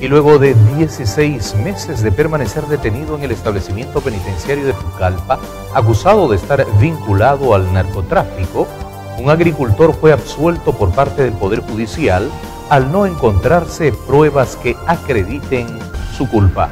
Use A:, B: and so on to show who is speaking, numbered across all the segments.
A: y luego de 16 meses de permanecer detenido en el establecimiento penitenciario de Pucallpa, acusado de estar vinculado al narcotráfico, un agricultor fue absuelto por parte del Poder Judicial al no encontrarse pruebas que acrediten su culpa.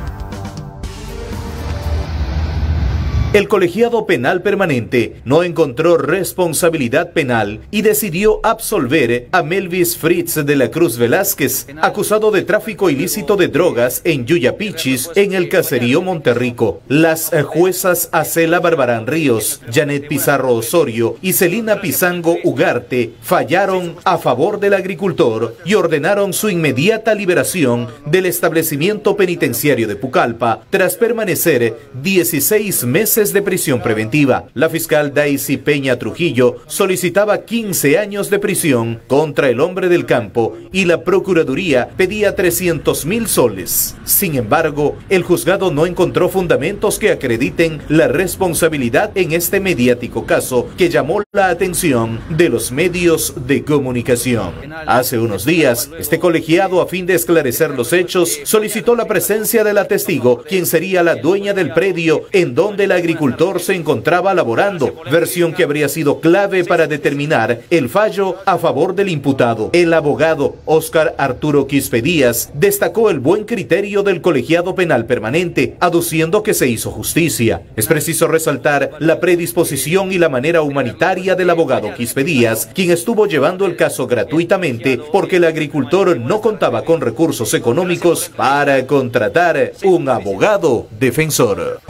B: El colegiado penal permanente no encontró responsabilidad penal y decidió absolver a Melvis Fritz de la Cruz Velázquez, acusado de tráfico ilícito de drogas en Yuyapichis, en el caserío Monterrico. Las juezas Acela Barbarán Ríos, Janet Pizarro Osorio y Celina Pizango Ugarte fallaron a favor del agricultor y ordenaron su inmediata liberación del establecimiento penitenciario de Pucallpa tras permanecer 16 meses de prisión preventiva. La fiscal Daisy Peña Trujillo solicitaba 15 años de prisión contra el hombre del campo y la Procuraduría pedía 300 mil soles. Sin embargo, el juzgado no encontró fundamentos que acrediten la responsabilidad en este mediático caso que llamó la atención de los medios de comunicación. Hace unos días, este colegiado, a fin de esclarecer los hechos, solicitó la presencia de la testigo, quien sería la dueña del predio en donde la agricultor se encontraba laborando, versión que habría sido clave para determinar el fallo a favor del imputado. El abogado Óscar Arturo Quispe Díaz destacó el buen criterio del colegiado penal permanente, aduciendo que se hizo justicia. Es preciso resaltar la predisposición y la manera humanitaria del abogado Quispe Díaz, quien estuvo llevando el caso gratuitamente porque el agricultor no contaba con recursos económicos para contratar un abogado defensor.